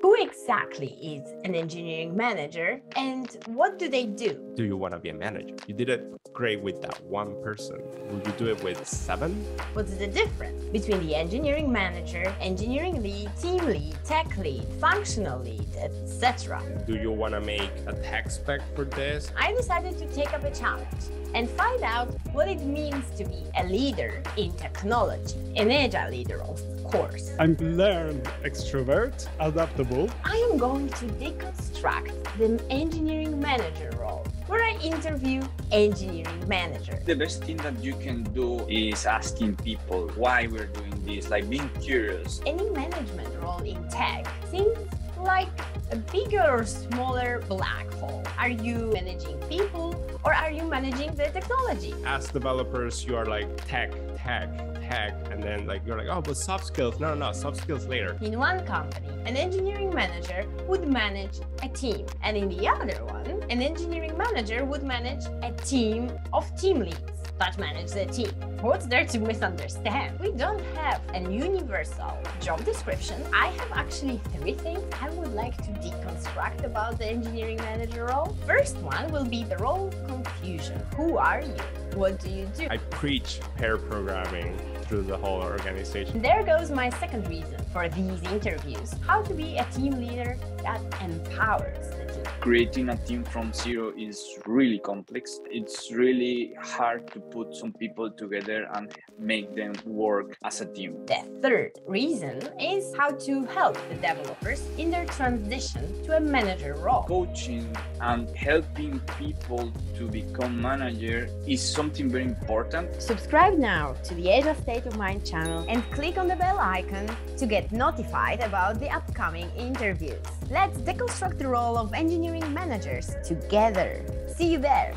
Who exactly is an engineering manager and what do they do? Do you want to be a manager? You did it great with that one person. Will you do it with seven? What's the difference between the engineering manager, engineering lead, team lead, tech lead, functional lead, etc.? Do you want to make a tech spec for this? I decided to take up a challenge and find out what it means to be a leader in technology, an agile leader, of course. I'm learned extrovert, adaptable. I am going to deconstruct the engineering manager role where I interview engineering manager. The best thing that you can do is asking people why we're doing this, like being curious. Any management role in tech seems like a bigger or smaller black hole. Are you managing people or are you managing the technology? As developers, you are like tech, tech, tech, and then like you're like, oh, but soft skills. No, no, no, soft skills later. In one company, an engineering manager would manage a team, and in the other one, an engineering manager would manage a team of team leads that manage the team. What's there to misunderstand? We don't have a universal job description. I have actually three things I would like to deconstruct about the engineering manager role. First one will be the role confusion. Who are you? What do you do? I preach pair programming through the whole organization. There goes my second reason for these interviews. How to be a team leader that empowers. Creating a team from zero is really complex. It's really hard to put some people together and make them work as a team. The third reason is how to help the developers in their transition to a manager role. Coaching and helping people to become manager is something very important. Subscribe now to the Agile State of Mind channel and click on the bell icon to get notified about the upcoming interviews. Let's deconstruct the role of engineering managers together. See you there!